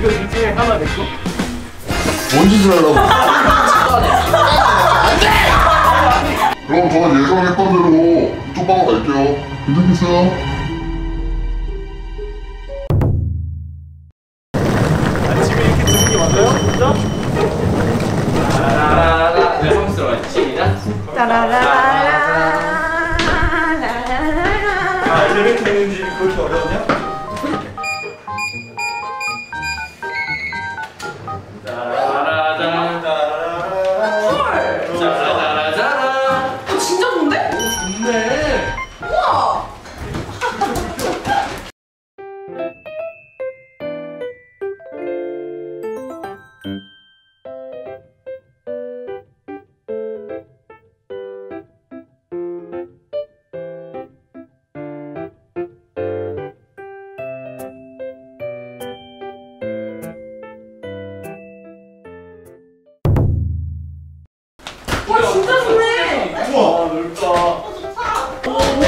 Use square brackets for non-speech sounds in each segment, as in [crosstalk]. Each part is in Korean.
이거 둘 중에 하나 내 거. 뭔 짓을 하려고? [laughs] 그럼 저는 예상했던 대로 이쪽 방으로 갈게요. 괜찮겠어요?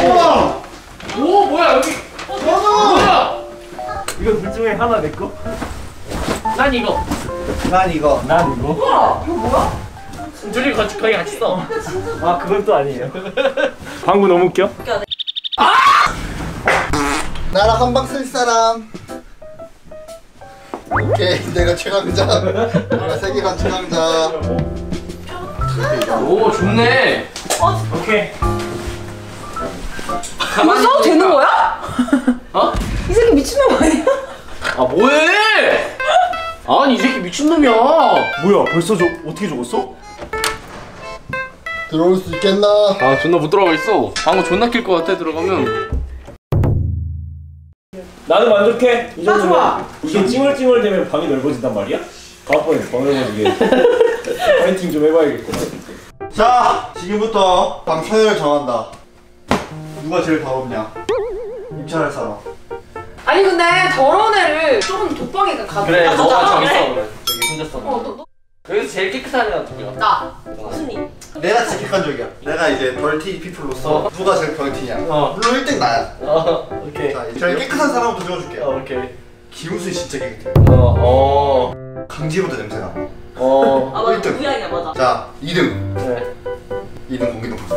우와! 오 뭐야 여기 뭐야 이거 둘 중에 하나 내 거? 난 이거 난 이거 난 이거. 우와! 이거 뭐야? 둘이 같이 거의 같이 써 아, 그건 또 아니에요. [laughs] 방구 너무 웃겨? 나랑 한방 쓸 사람. 오케이, 내가 최강자. 내가 세계관 최강자. 오 좋네 오케이. 이거 써도 되는 거야? [laughs] 어? 이 새끼 미친놈 아니야? 아 뭐해 아니 이 새끼 미친놈이야 뭐야, 벌써 저 어떻게 적었어? 들어올 수 있겠나? 아 존나 못 들어가 있어 방구 존나 낄 것 같아 들어가면 나는 만족해. 이나 정도면. 좋아. 이게 찡얼찡얼 되면 방이 넓어진단 말이야? 다음번에 방 넓어지게. [laughs] 파이팅 좀 해봐야겠구만. 자 지금부터 방 서열 정한다 누가 제일 더럽냐 입찰할 사람 아니 근데 더러운 애를 조금 독방에 가 그래 가자. 너가 저기 그래. 써 그래 저기 혼자 써 어, 너, 너. 여기서 제일 깨끗한 애가 누구야? 나. 무슨이? 내가 진짜 객관적이야 내가 이제 덜티 피플로서 누가 제일 덜티냐 어. 물론 1등 나야 어 오케이 자 제일 깨끗한 사람부터 적어줄게요 어 오케이 김우순 진짜 깨끗해 어 어 강지로도 냄새나 어. 아 맞아 일등. 우양이야 맞아. 자 2등 네. 2등 공기동 공기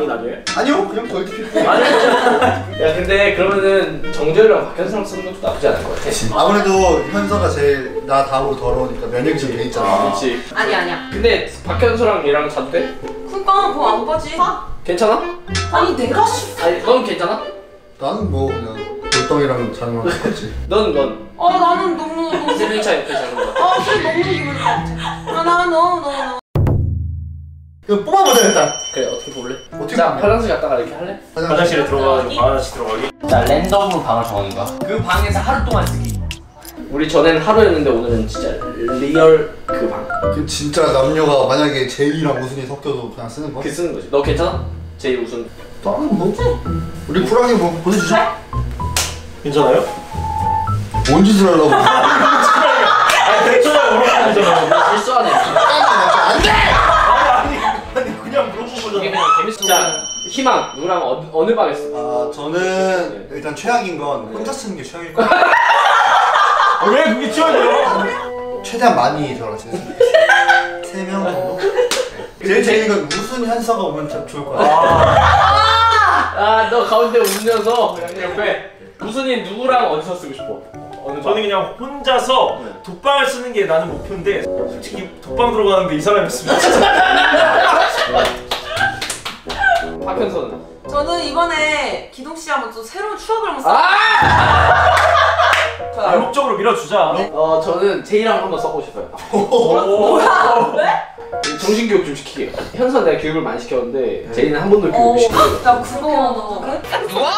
방이 나뉘어요? 아니요 그냥 피플 아니 야 근데 그러면은 정재이랑 박현수랑 쓰는 것도 나쁘지 않을 것 같아 아무래도 현서가 제일 나 다음으로 더러우니까 면역이 좀돼 있잖아 그렇지 아니 아니야. 근데 박현수랑 얘랑 자도 돼? 그니까 그거 안 거지. 괜찮아? 아니 내가 씨. 아니 넌 괜찮아? 나는 뭐 그냥 돌덩이랑 자는 거랑 똑같지. 넌 넌. 어 나는 너무 너무. [laughs] 세빈차 옆에 자는 거아 술 너무 기분. 아나 너무 너무 너무. 이거 뽑아보자 일단 그래 어떻게 볼래? 어떻게 자 뽑냐? 화장실 갔다가 이렇게 할래? 화장실에 들어가가지고 방 하나씩 들어가기? 자 랜덤으로 방을 정하는 거야 그 방에서 하루 동안 쓰기 우리 전에는 하루였는데 오늘은 진짜 리얼 그방 그 진짜 남녀가 만약에 제이랑 우순이 섞여도 그냥 쓰는 거? 그 쓰는 거지 너 괜찮아? 제일 우선 나는 뭐 우리 쿠랑이 뭐 보내주죠. 괜찮아요? 뭔 짓을 하려고? [laughs] 희망 누구랑 어느, 어느 방에 쓰 아 저는 일단 최악인 건 혼자 쓰는 게 최악일 [laughs] 것 같아요. 아, 왜 그게 치워져요? 최대한 많이 저랑 지냈으면 좋겠어요. 세명 정도? 네. 제일 재밌는 건 무슨 현서가 오면 참 좋을 것 같아요. 아너 가운데 운전서 옆에 무슨이 누구랑 어디서 쓰고 싶어? 어느 방? 저는 그냥 혼자서 독방을 쓰는 게 나는 목표인데 솔직히 독방 들어가는데 이 사람이 있으면 진짜 [laughs] 박현서는? 저는 이번에 기동 씨 한번 또 새로운 추억을 한번 쌓. 아! 암묵적으로 밀어주자. 어 저는 제이랑 한번 써보고 싶어요 뭐야? 왜? 정신교육 좀 시키게 현서 내가 교육을 많이 시켰는데 제이는 한 번도 교육을 어, 시키고 나? 누가?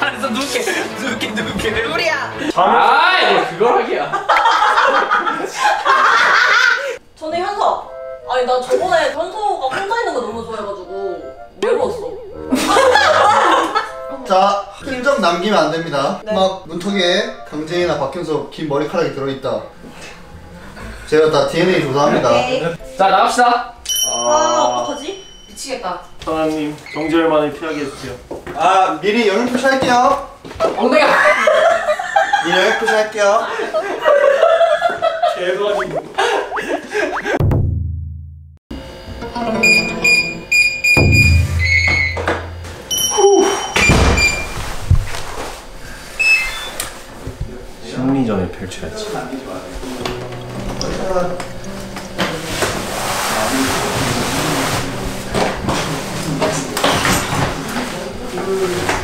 안에서 누게 누게 누게 우리야. 잠을 아 이거 그걸 하기야 저는 현서. 아니 나 저번에 현서가 혼자 있는 거 너무 좋아해가지고 외로웠어. [laughs] 자 1점 남기면 안 됩니다. 네. 막 문턱에 강재인이나 박현석 긴 머리카락이 들어있다. 제가 다 DNA 조사합니다. 오케이. 자 나갑시다. 아, 어떡하지? 미치겠다. 사장님 정절만을 피하게 해주세요. 아 미리 영양 표시할게요. 엉덩이야. 미리 영양 표시할게요. [laughs] 긴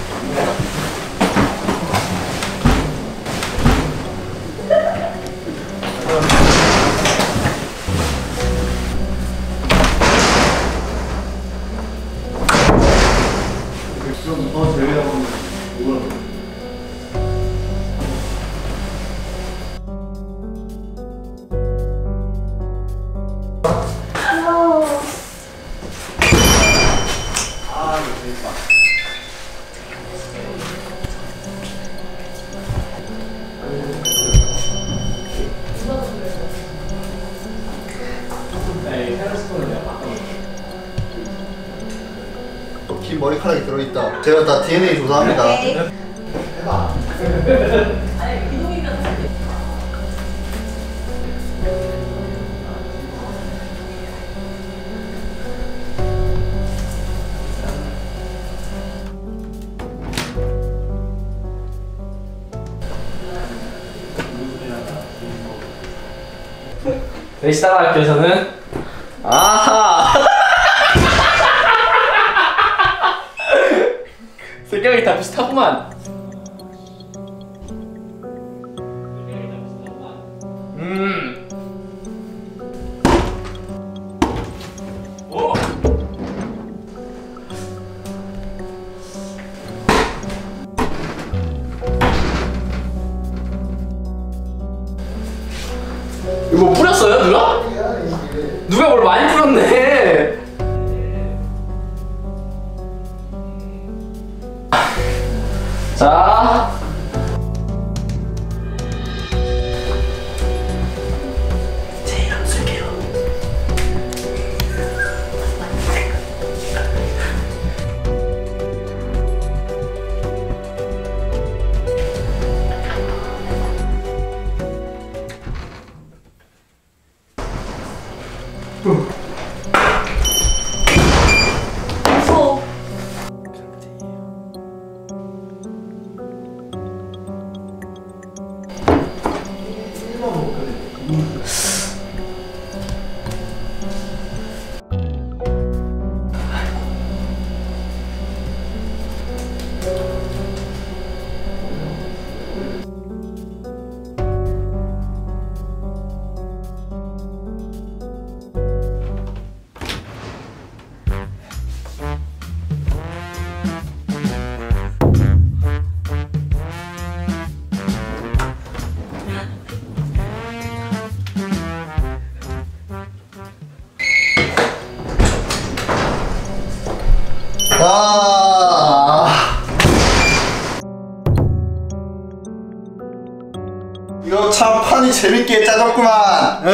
제가 다 DNA 조사합니다. 오케이. 아니, 이동이면 레시타라께서는 아하. 생각이 다 비슷하구만. 음. 오. 이거 뭐 뿌렸어요, 누가? 누가 뭘 많이 뿌렸네. 이거 참 판이 재밌게 짜졌구만. 응?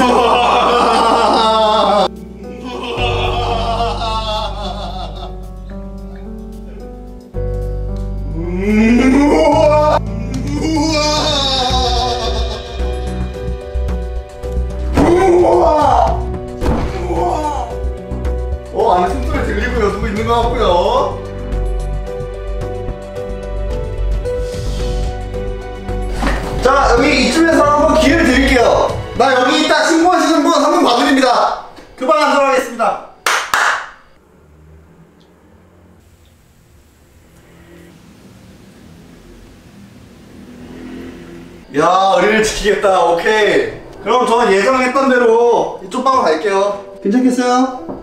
어, [laughs] 나 여기 있다 신고하시는 분 한 분 봐드립니다. 그만 하도록 하겠습니다. 야, 의리를 지키겠다. 오케이. 그럼 저는 예상했던 대로 이쪽 방으로 갈게요. 괜찮겠어요?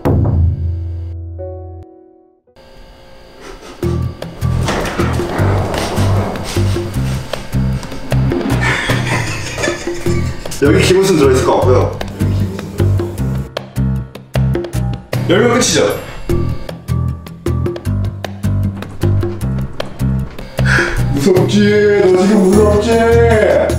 여기 김우순 들어있을 것 같고요. 열면 끝이죠. 무섭지? 너 지금 무섭지?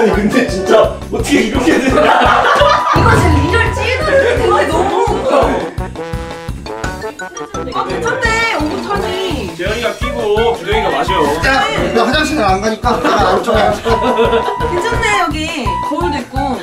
아니 근데 진짜 어떻게 이렇게 되냐? 이거 제 리얼 찌는 근데 너무 웃겨. 아 괜찮네 오붓하니. 재현이가 끼고 규동이가 마셔. 야, 나 화장실 안 가니까 내가 안쪽에. 괜찮네 여기 거울도 있고.